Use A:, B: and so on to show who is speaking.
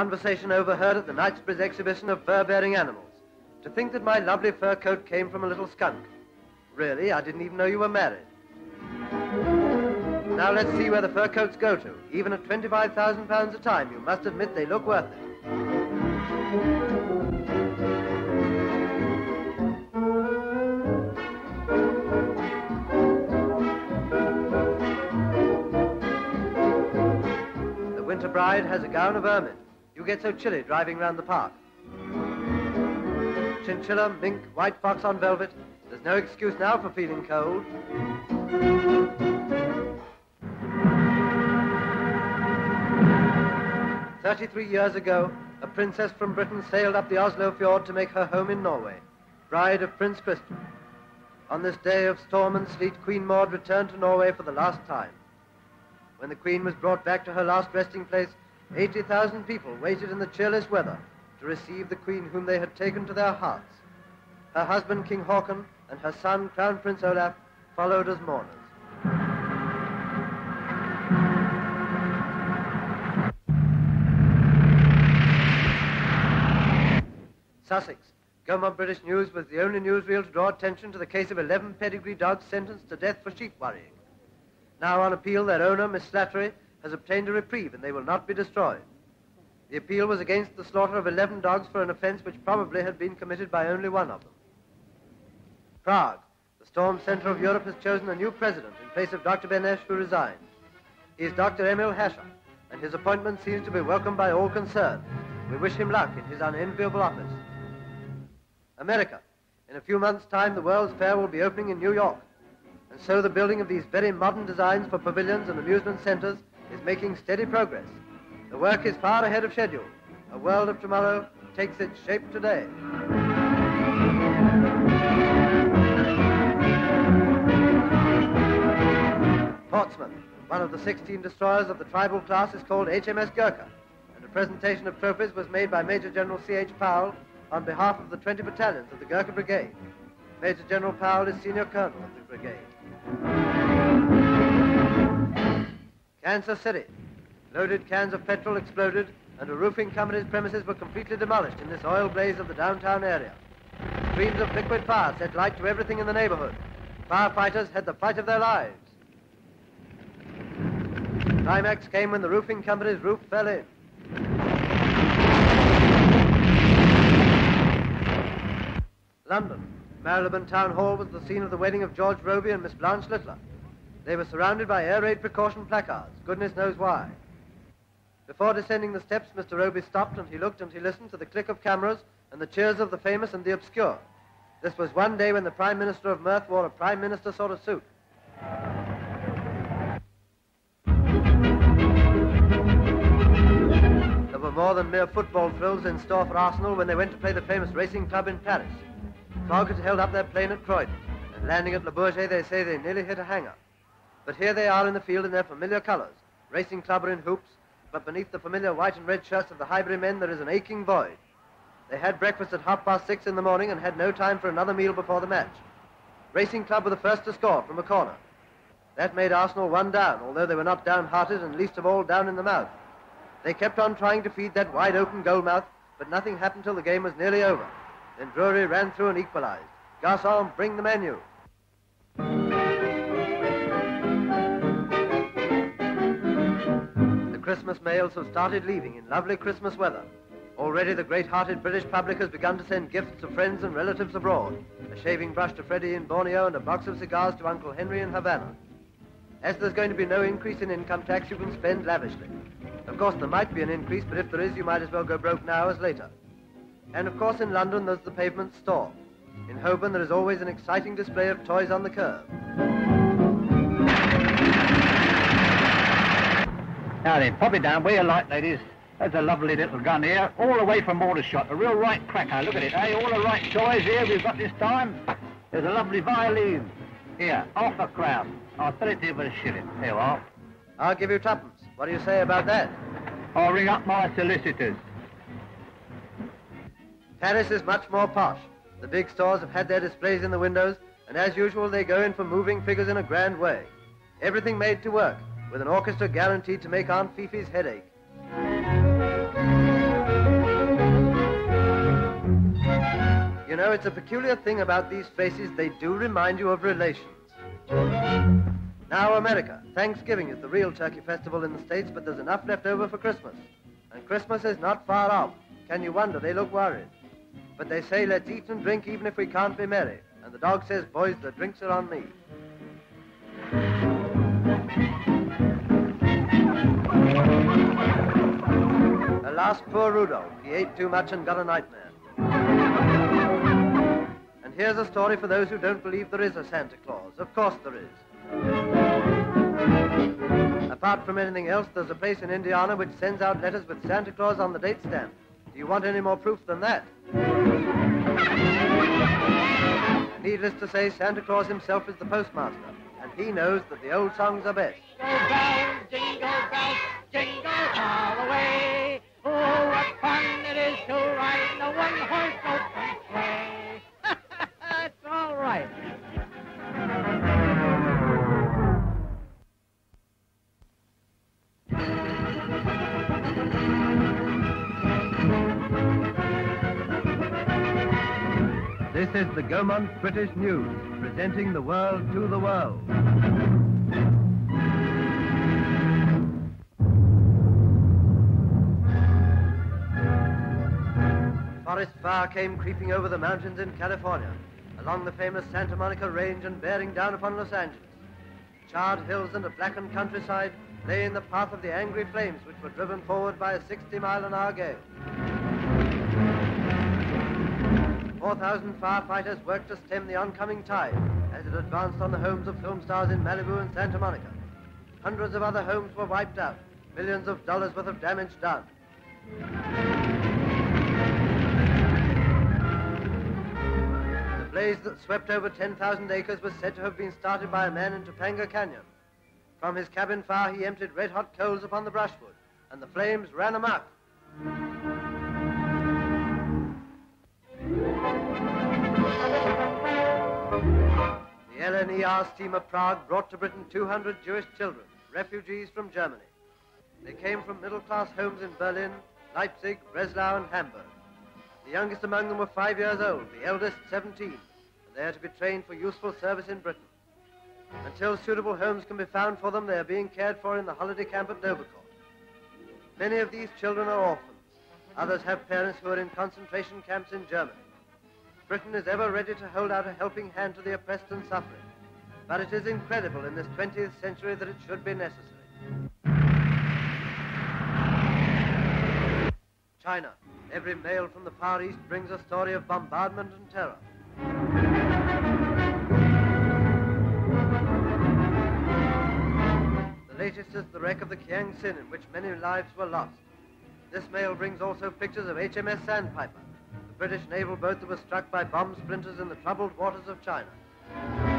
A: Conversation overheard at the Knightsbridge exhibition of fur-bearing animals. To think that my lovely fur coat came from a little skunk. Really, I didn't even know you were married. Now let's see where the fur coats go to. Even at £25,000 a time, you must admit they look worth it. The winter bride has a gown of ermine. You get so chilly driving round the park. Chinchilla, mink, white fox on velvet. There's no excuse now for feeling cold. Thirty-three years ago, a princess from Britain sailed up the Oslo fjord to make her home in Norway, bride of Prince Christian. On this day of storm and sleet, Queen Maud returned to Norway for the last time. When the Queen was brought back to her last resting place, 80,000 people waited in the cheerless weather to receive the Queen whom they had taken to their hearts. Her husband, King Haakon, and her son, Crown Prince Olaf, followed as mourners. Sussex. Gaumont British News was the only newsreel to draw attention to the case of 11 pedigree dogs sentenced to death for sheep worrying. Now, on appeal, their owner, Miss Slattery, has obtained a reprieve and they will not be destroyed. The appeal was against the slaughter of 11 dogs for an offense which probably had been committed by only one of them. Prague. The storm center of Europe has chosen a new president in place of Dr. Beneš, who resigned. He is Dr. Emil Hácha, and his appointment seems to be welcomed by all concerned. We wish him luck in his unenviable office. America. In a few months' time, the World's Fair will be opening in New York. And so the building of these very modern designs for pavilions and amusement centers is making steady progress. The work is far ahead of schedule. A world of tomorrow takes its shape today. Portsmouth, one of the 16 destroyers of the tribal class, is called HMS Gurkha, and a presentation of trophies was made by Major General C.H. Powell on behalf of the 20 battalions of the Gurkha Brigade. Major General Powell is senior colonel of the brigade. Kansas City. Loaded cans of petrol exploded, and a roofing company's premises were completely demolished in this oil blaze of the downtown area. Streams of liquid fire set light to everything in the neighborhood. Firefighters had the fight of their lives. Climax came when the roofing company's roof fell in. London. Marylebone Town Hall was the scene of the wedding of George Robey and Miss Blanche Littler. They were surrounded by air raid precaution placards. Goodness knows why. Before descending the steps, Mr. Robey stopped and he looked and he listened to the click of cameras and the cheers of the famous and the obscure. This was one day when the Prime Minister of Mirth wore a Prime Minister sort of suit. There were more than mere football thrills in store for Arsenal when they went to play the famous racing club in Paris. Prague had held up their plane at Croydon, and landing at Le Bourget, they say they nearly hit a hangar. But here they are in the field in their familiar colors. Racing club are in hoops, but beneath the familiar white and red shirts of the Highbury men, there is an aching void. They had breakfast at half past six in the morning and had no time for another meal before the match. Racing club were the first to score from a corner. That made Arsenal one down, although they were not downhearted and least of all down in the mouth. They kept on trying to feed that wide open goal mouth, but nothing happened till the game was nearly over. Then Drury ran through and equalized. Garçon, bring the menu. Christmas mails have started leaving in lovely Christmas weather. Already the great-hearted British public has begun to send gifts to friends and relatives abroad. A shaving brush to Freddie in Borneo and a box of cigars to Uncle Henry in Havana. As there's going to be no increase in income tax, you can spend lavishly. Of course, there might be an increase, but if there is, you might as well go broke now as later. And of course, in London, there's the pavement store. In Holborn, there is always an exciting display of toys on the curb.
B: Now then, pop it down where you like, ladies. There's a lovely little gun here, all the way from Aldershot. A real right cracker. Look at it, eh? All the right toys here we've got this time. There's a lovely violin. Here, half a crown. I'll sell it to you for a shilling. Here you are.
A: I'll give you tuppence. What do you say about that?
B: I'll ring up my solicitors.
A: Paris is much more posh. The big stores have had their displays in the windows, and as usual, they go in for moving figures in a grand way. Everything made to work, with an orchestra guaranteed to make Aunt Fifi's head ache. You know, it's a peculiar thing about these faces. They do remind you of relations. Now, America. Thanksgiving is the real turkey festival in the States, but there's enough left over for Christmas. And Christmas is not far off. Can you wonder? They look worried. But they say, let's eat and drink even if we can't be merry. And the dog says, boys, the drinks are on me. Alas, poor Rudolph. He ate too much and got a nightmare. And here's a story for those who don't believe there is a Santa Claus. Of course there is. Apart from anything else, there's a place in Indiana which sends out letters with Santa Claus on the date stamp. Do you want any more proof than that? Needless to say, Santa Claus himself is the postmaster, and he knows that the old songs are best.
C: Jingle bells, jingle bells, jingle all
A: This is the Gaumont British News, presenting the world to the world. Forest fire came creeping over the mountains in California, along the famous Santa Monica Range and bearing down upon Los Angeles. Charred hills and a blackened countryside lay in the path of the angry flames which were driven forward by a 60 mile an hour gale. 4,000 firefighters worked to stem the oncoming tide as it advanced on the homes of film stars in Malibu and Santa Monica. Hundreds of other homes were wiped out, millions of dollars worth of damage done. The blaze that swept over 10,000 acres was said to have been started by a man in Topanga Canyon. From his cabin fire, he emptied red-hot coals upon the brushwood, and the flames ran amok. LNER steamer Prague brought to Britain 200 Jewish children, refugees from Germany. They came from middle-class homes in Berlin, Leipzig, Breslau, and Hamburg. The youngest among them were five years old, the eldest 17, and they are to be trained for useful service in Britain. Until suitable homes can be found for them, they are being cared for in the holiday camp at Dovercourt. Many of these children are orphans. Others have parents who are in concentration camps in Germany. Britain is ever ready to hold out a helping hand to the oppressed and suffering. But it is incredible in this 20th century that it should be necessary. China. Every mail from the Far East brings a story of bombardment and terror. The latest is the wreck of the Kiang Sin, in which many lives were lost. This mail brings also pictures of HMS Sandpiper, British naval boat that was struck by bomb splinters in the troubled waters of China.